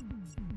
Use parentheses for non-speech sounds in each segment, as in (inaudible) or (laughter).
Mm-hmm.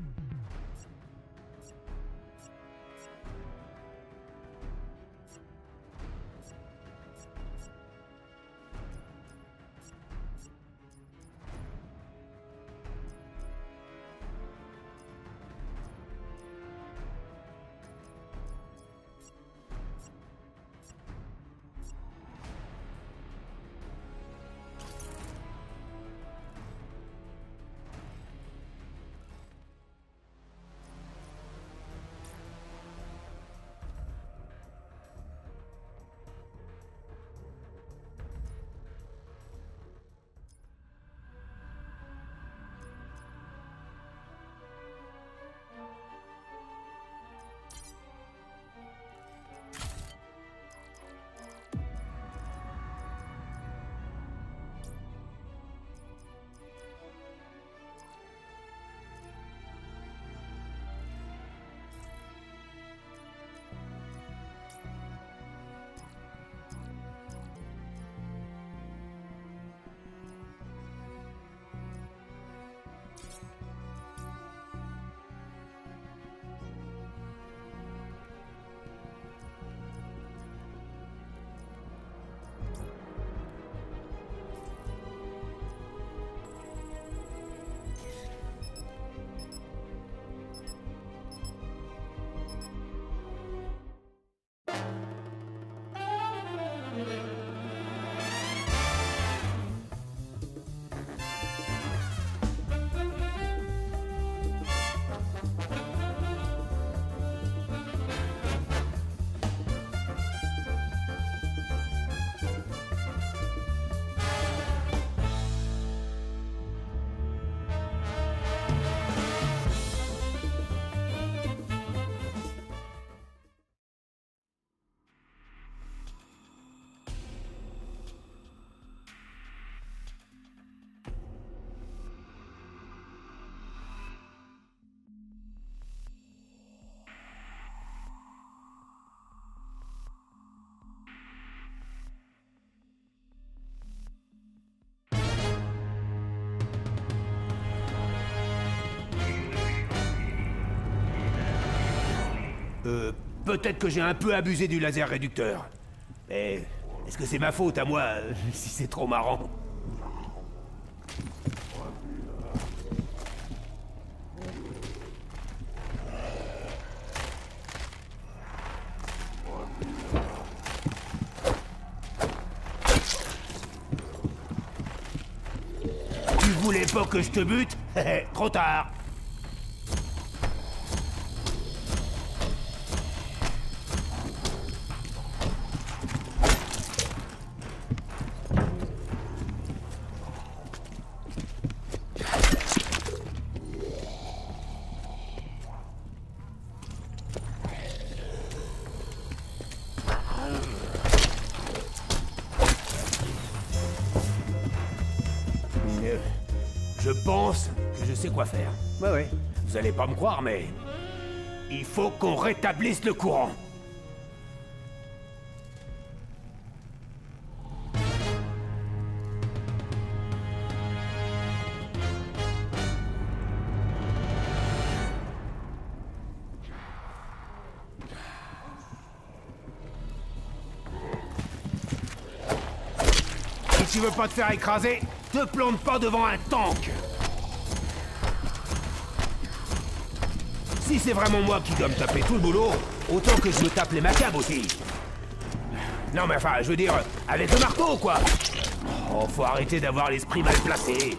Euh, peut-être que j'ai un peu abusé du laser réducteur. Mais est-ce que c'est ma faute à moi euh, (laughs) si c'est trop marrant? Tu voulais pas que je te bute? (laughs) Trop tard Vous allez pas me croire, mais... Il faut qu'on rétablisse le courant. Si tu veux pas te faire écraser, te plante pas devant un tank Si c'est vraiment moi qui dois me taper tout le boulot, autant que je me tape les macabres aussi. Non mais enfin, je veux dire, avec le marteau, quoi Oh, faut arrêter d'avoir l'esprit mal placé.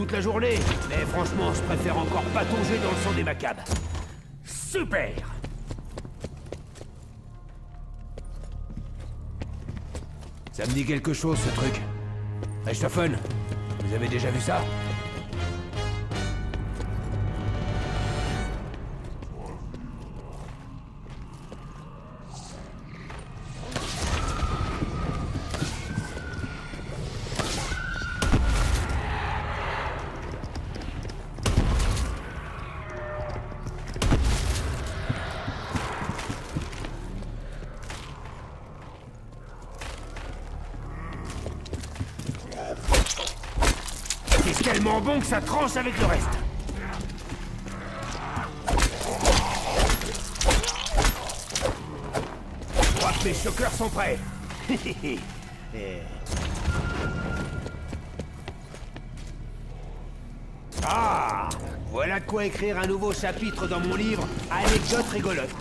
Toute la journée, mais franchement, je préfère encore patauger dans le sang des macabres. Super Ça me dit quelque chose, ce truc. Richthofen, vous avez déjà vu ça? Ça tranche avec le reste. Mes choqueurs sont prêts. (laughs) Ah Voilà quoi écrire un nouveau chapitre dans mon livre Anecdotes rigolotes.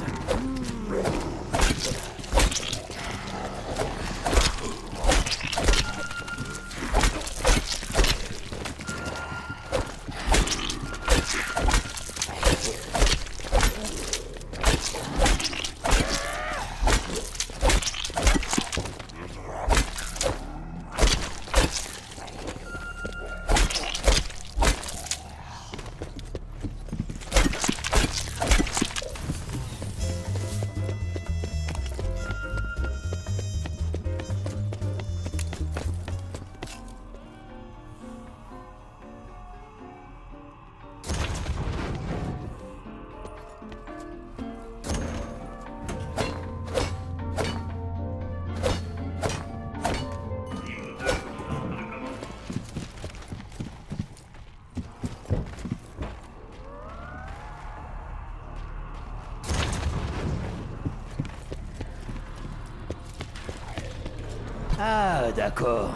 D'accord.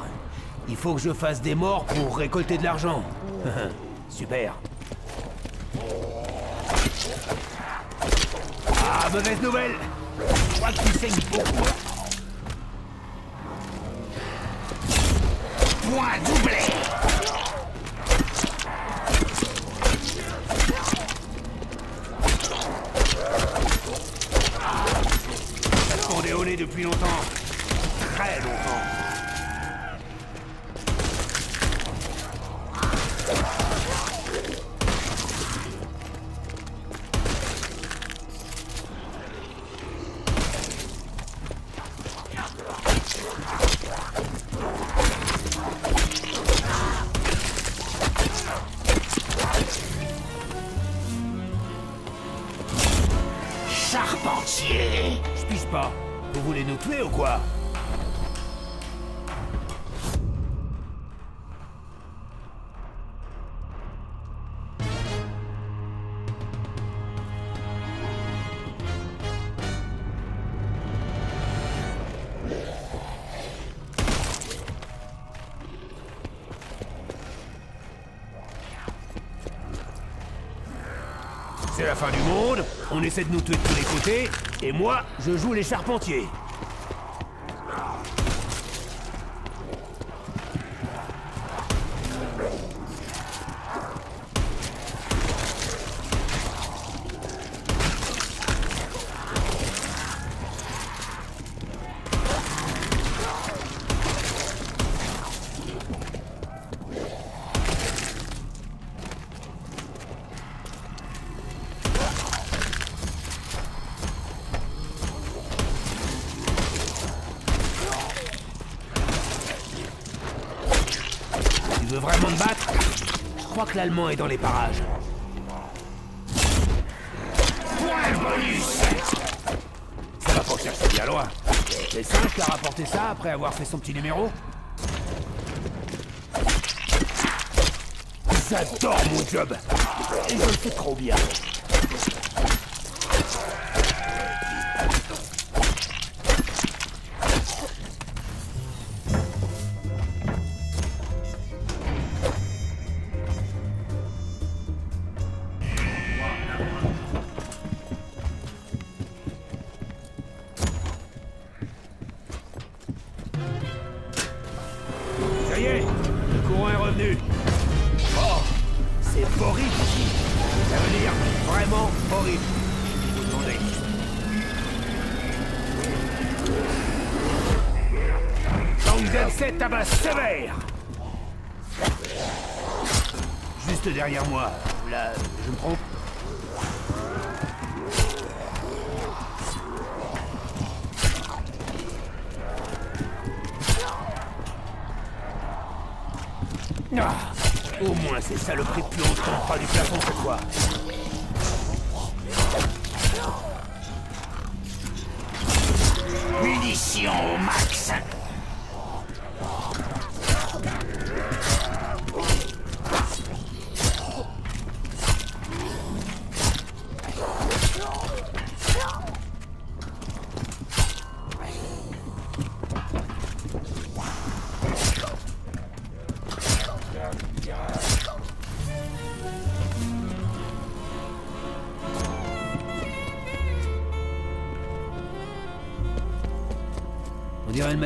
Il faut que je fasse des morts pour récolter de l'argent. (laughs) Super. Ah, mauvaise nouvelle Je crois que tu saignes beaucoup. Point doublé au nez depuis longtemps. Très longtemps. La fin du monde, on essaie de nous tuer de tous les côtés, et moi, je joue les charpentiers. l'Allemand est dans les parages. Ça va pas chercher bien loin. C'est simple qui a rapporté ça après avoir fait son petit numéro J'adore mon job Et je le fais trop bien. Ces saloperies de plomb tombent pas du plafond cette fois. Munitions au max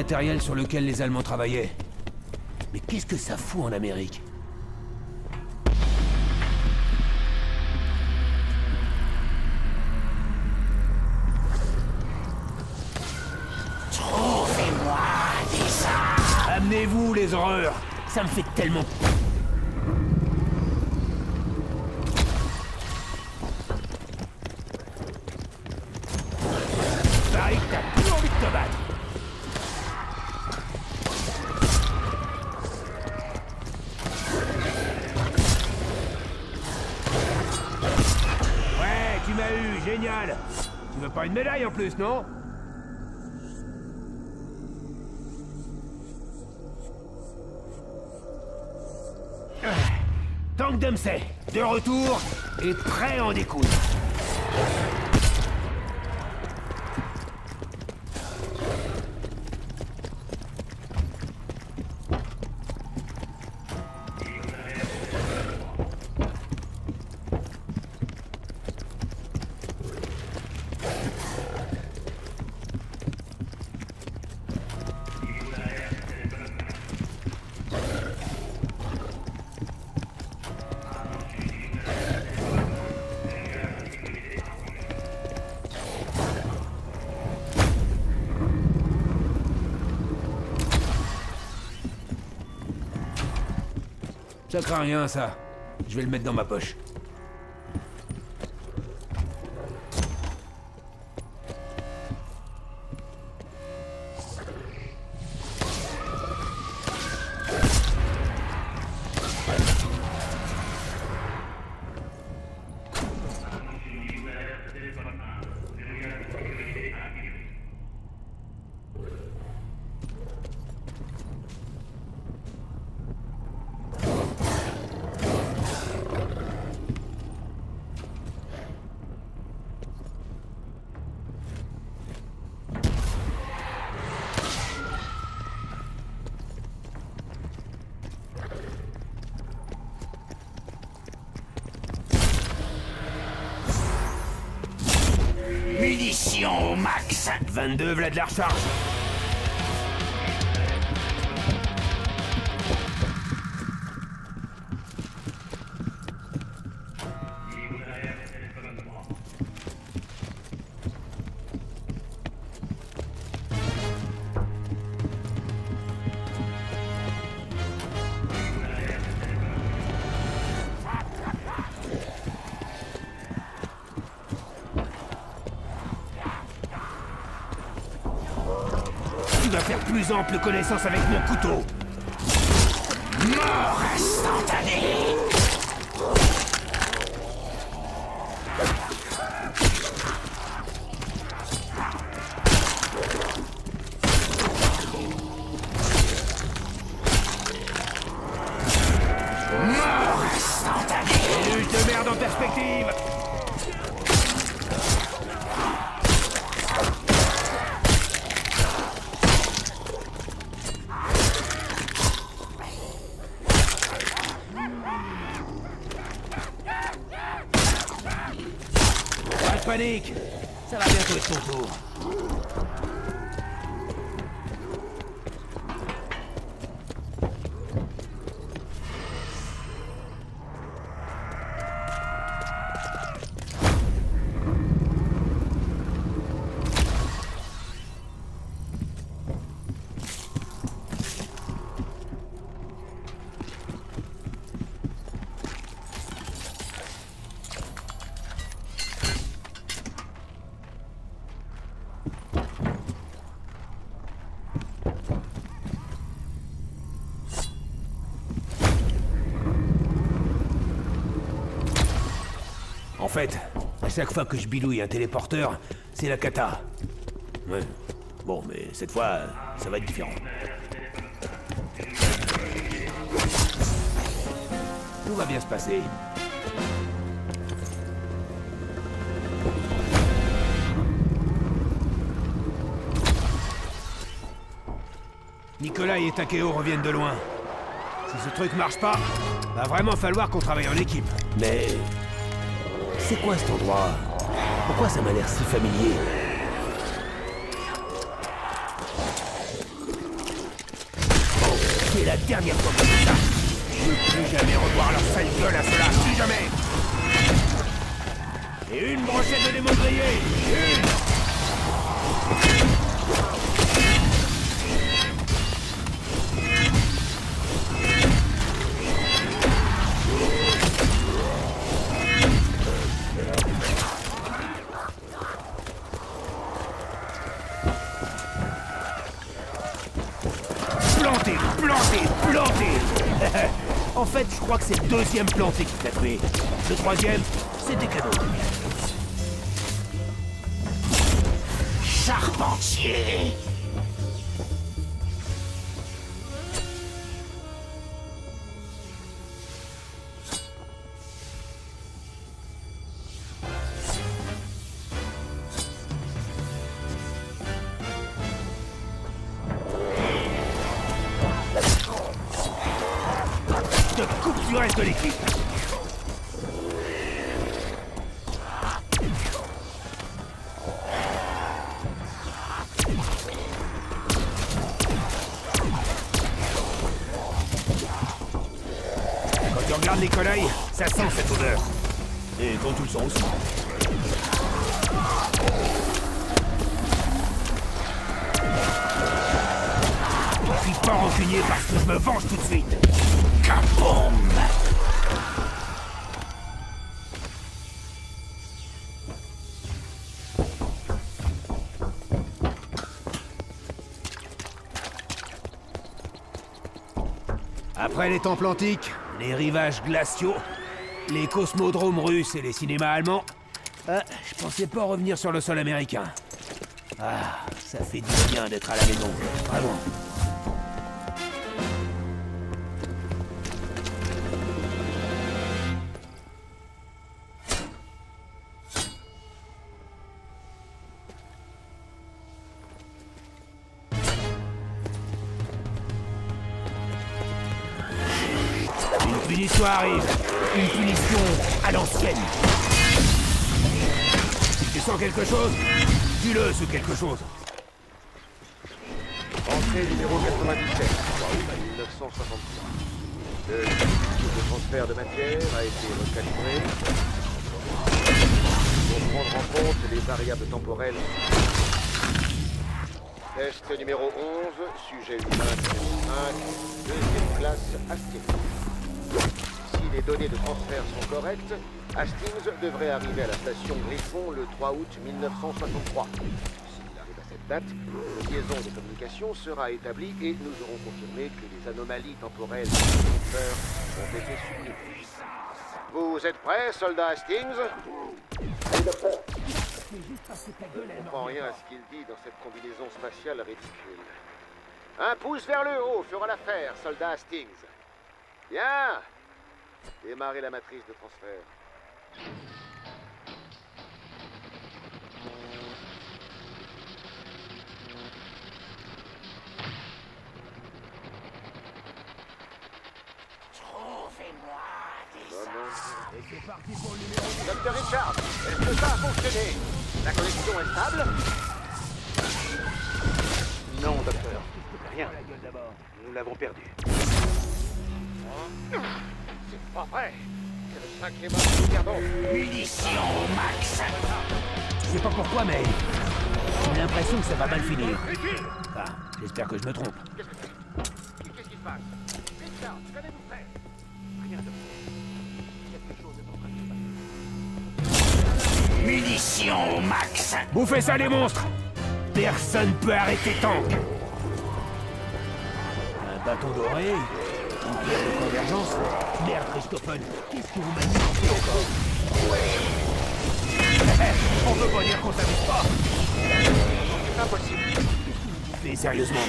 matériel sur lequel les Allemands travaillaient. Mais qu'est-ce que ça fout en Amérique? Trouvez-moi des armes. Amenez-vous, les horreurs Ça me fait tellement... médaille en plus, non Tank Dempsey, de retour et prêt en découdre. Ça craint rien, ça. Je vais le mettre dans ma poche. 22, v'là de la recharge. Plus ample connaissance avec mon couteau. En fait, à chaque fois que je bidouille un téléporteur, c'est la cata. Ouais. Bon, mais cette fois, ça va être différent. Tout va bien se passer. Nicolas et Takeo reviennent de loin. Si ce truc marche pas, va vraiment falloir qu'on travaille en équipe. Mais... C'est quoi cet endroit? Pourquoi ça m'a l'air si familier? Oh, C'est la dernière fois que je ça Je ne plus jamais revoir leur sale gueule à cela, plus jamais. Et une brochette de démon grillé. Une. Crois que c'est le deuxième planté qui t'a tué. Le troisième, c'était cadeau. Charpentier Regardes les collègues, ça sent cette odeur. Et quand tu le sens aussi. Je suis pas rancunier parce que je me venge tout de suite. Kaboom Après les temples antiques, les rivages glaciaux, les cosmodromes russes et les cinémas allemands, euh, je pensais pas revenir sur le sol américain. Ah, ça fait du bien d'être à la maison, vraiment. Punition arrive. Une punition à l'ancienne. Tu sens quelque chose? Dis-le sous quelque chose. Entrée numéro 97, 3 août 1963. Le de transfert de matière a été recalibré pour prendre en compte les variables temporelles. Test numéro 11, sujet humain 5, deuxième classe Hastings. Les données de transfert sont correctes, Hastings devrait arriver à la station Griffon le 3 août 1963. S'il arrive à cette date, une liaison de communication sera établie et nous aurons confirmé que les anomalies temporelles du transfert ont été supprimées. Vous êtes prêts, soldat Hastings? Je ne comprends rien à ce qu'il dit dans cette combinaison spatiale ridicule. Un pouce vers le haut fera l'affaire, soldat Hastings. Bien Démarrez la matrice de transfert. Trouvez-moi des Bonne Et c'est parti pour le numéro Docteur Richard, est-ce que ça a fonctionné? La connexion est stable? Non, docteur. Rien. Nous l'avons perdu. C'est pas vrai. C'est le que nous perdons munitions au max. Je sais pas pourquoi, mais j'ai l'impression que ça va mal finir. Enfin, j'espère que je me trompe. Qu'est-ce que c'est Qu'est-ce qui se passe Richard, qu'avez-vous fait Rien de Quelque chose est en train de se passer. Munitions au max. Bouffez ça, les monstres. Personne peut arrêter Tank Un bâton doré Une pierre de convergence. Merde, Christophen Qu'est-ce que vous manipulez encore On peut pas dire qu'on s'amuse pas. C'est impossible. Mais sérieusement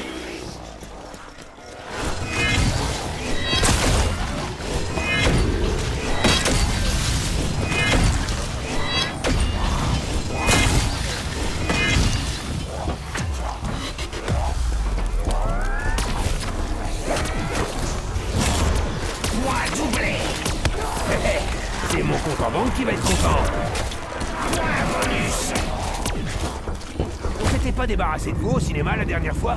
débarrassé de vous au cinéma la dernière fois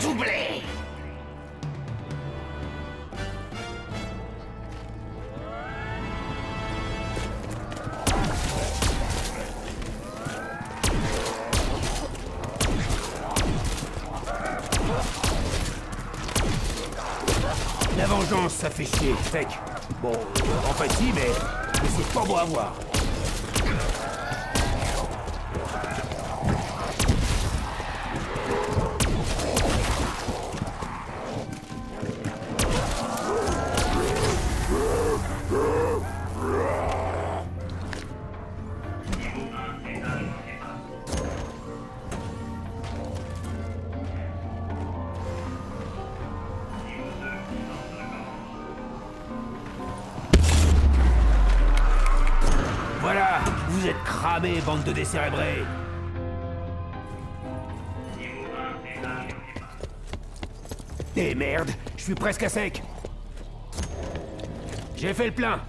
doublé La vengeance, ça fait chier, sec. Bon, en fait mais, mais c'est pas beau à voir. Vous êtes cramés, bande de décérébrés. Eh merde, je suis presque à sec. J'ai fait le plein.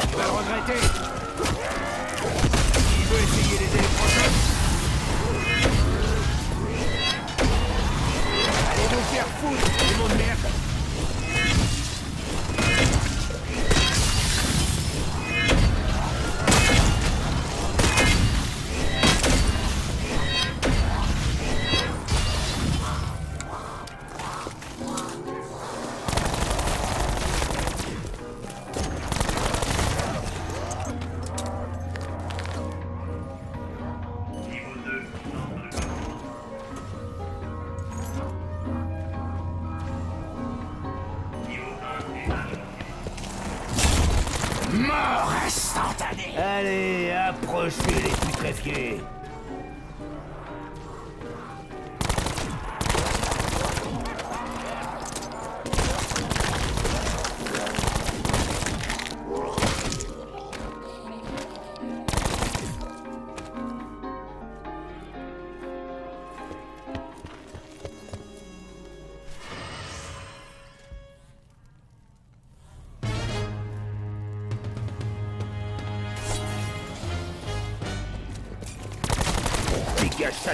Tu vas le regretter. Il veut essayer les électrochocs. Allez vous faire foutre, mondes de merde.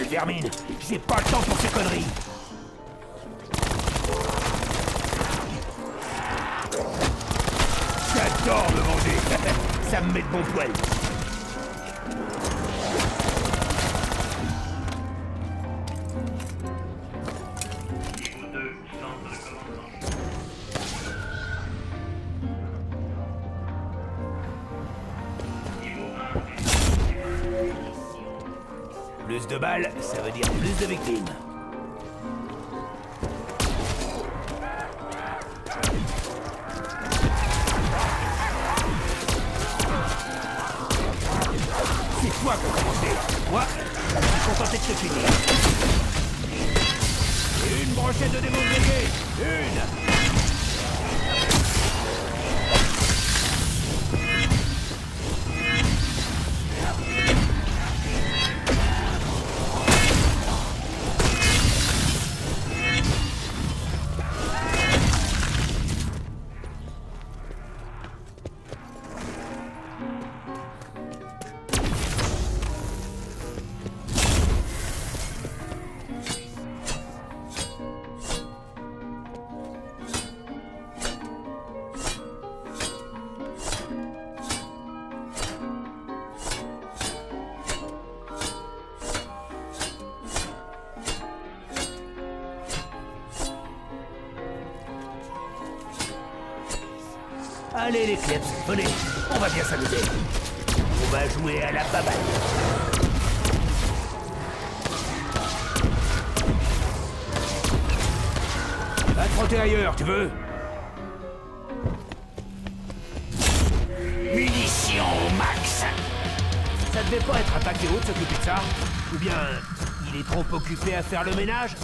Sale vermine J'ai pas le temps pour ces conneries. J'adore me venger. (laughs) Ça me met de bon poil de victimes. C'est toi qui as commencé. Moi, je suis contenté de te finir. Une brochette de démons Une Allez les clips, venez, on va bien s'amuser. On va jouer à la baballe. Va te ailleurs, tu veux? Munitions au max. Ça devait pas être attaqué haut de s'occuper de ça Ou bien, il est trop occupé à faire le ménage?